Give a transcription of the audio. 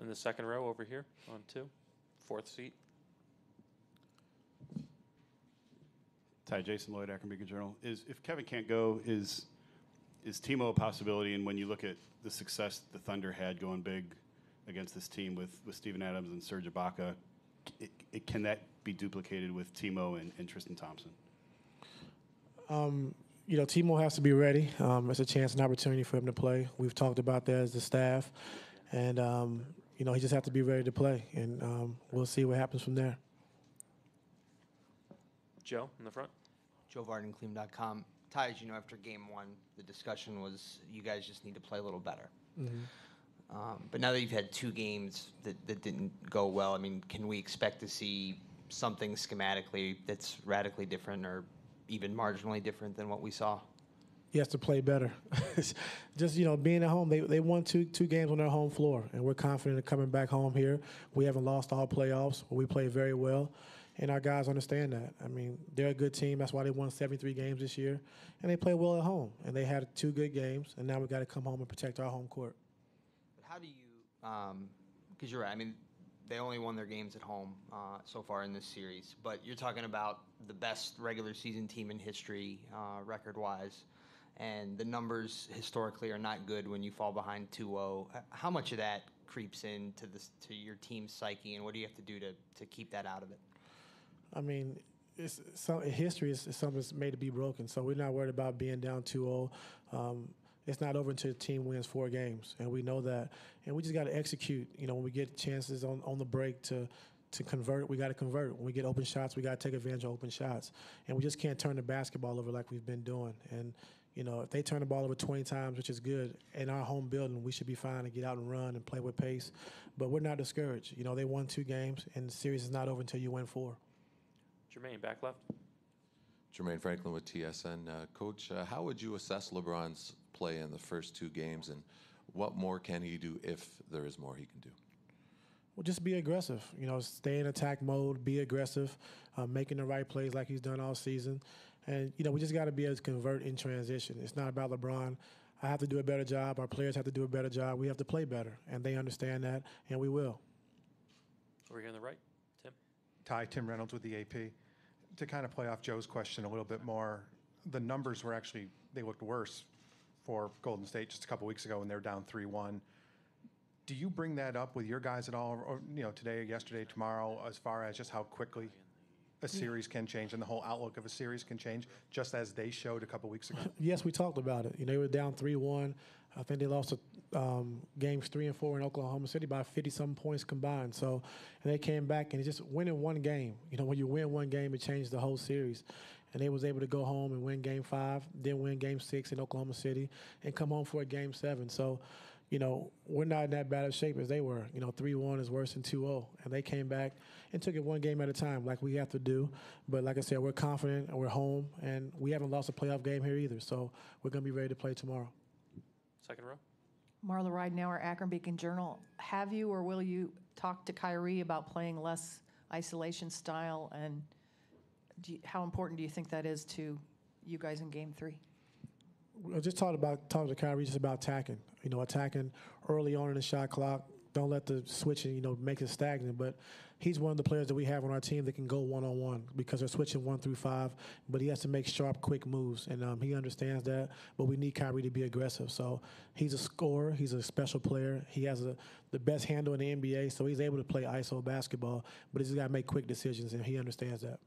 In the second row over here on two, fourth seat. Ty, Jason Lloyd, Akron Beacon Journal. Is if Kevin can't go, is is Timo a possibility? And when you look at the success the Thunder had going big against this team with with Steven Adams and Serge Ibaka, it, it, can that be duplicated with Timo and, and Tristan Thompson? Um, you know, Timo has to be ready. Um, it's a chance, an opportunity for him to play. We've talked about that as the staff, and um, you know, he just has to be ready to play, and um, we'll see what happens from there. Joe in the front. Joe VardenClean.com. Ty, as you know, after game one, the discussion was you guys just need to play a little better. Um, but now that you've had two games that, that didn't go well, I mean, can we expect to see something schematically that's radically different or even marginally different than what we saw? He has to play better. just you know, being at home, they they won two two games on their home floor, and we're confident in coming back home here. We haven't lost all playoffs. We play very well. And our guys understand that. I mean, they're a good team. That's why they won 73 games this year. And they play well at home. And they had two good games. And now we've got to come home and protect our home court. But how do you, because you're right, I mean, they only won their games at home uh, so far in this series, but you're talking about the best regular season team in history, uh, record wise, and the numbers historically are not good when you fall behind 2 0. How much of that creeps into this, to your team's psyche, and what do you have to do to, to keep that out of it? I mean, it's history is, is something that's made to be broken. So we're not worried about being down 2-0. Um, it's not over until the team wins four games, and we know that. And we just got to execute. You know, when we get chances on, on the break to to convert, we got to convert. When we get open shots, we got to take advantage of open shots, and we just can't turn the basketball over like we've been doing. And you know, if they turn the ball over 20 times, which is good, in our home building, we should be fine to get out and run and play with pace. But we're not discouraged. You know, they won two games, and the series is not over until you win four. Jermaine, back left. Jermaine Franklin with TSN. Uh, Coach, uh, how would you assess LeBron's play in the first two games, and what more can he do if there is more he can do? Well, just be aggressive. You know, stay in attack mode, be aggressive, uh, making the right plays like he's done all season. And, you know, we just got to be able to convert in transition. It's not about LeBron. I have to do a better job. Our players have to do a better job. We have to play better. And they understand that, and we will. Over here on the right, Tim. Ty, Tim Reynolds with the AP. To kind of play off Joe's question a little bit more, the numbers were actually, they looked worse for Golden State just a couple weeks ago when they were down 3 1. Do you bring that up with your guys at all, or, you know, today, yesterday, tomorrow, as far as just how quickly a series can change and the whole outlook of a series can change, just as they showed a couple weeks ago? Yes, we talked about it. You know, they were down 3 1. I think they lost um, games three and four in Oklahoma City by 50 some points combined. So, and they came back and just winning one game. You know, when you win one game, it changes the whole series. And they was able to go home and win game five, then win game six in Oklahoma City, and come home for a game seven. So, you know, we're not in that bad of shape as they were. You know, 3 1 is worse than 2 0. And they came back and took it one game at a time, like we have to do. But like I said, we're confident and we're home, and we haven't lost a playoff game here either. So we're going to be ready to play tomorrow. Second row. Marla Ridenour, Akron Beacon Journal. Have you or will you talk to Kyrie about playing less isolation style, and do you, how important do you think that is to you guys in Game Three? I just talked about talking to Kyrie just about attacking. You know, attacking early on in the shot clock. Don't let the switching, you know, make it stagnant. But he's one of the players that we have on our team that can go one on one because they're switching one through five. But he has to make sharp, quick moves, and um, he understands that. But we need Kyrie to be aggressive. So he's a scorer. He's a special player. He has a, the best handle in the NBA, so he's able to play ISO basketball. But he's got to make quick decisions, and he understands that.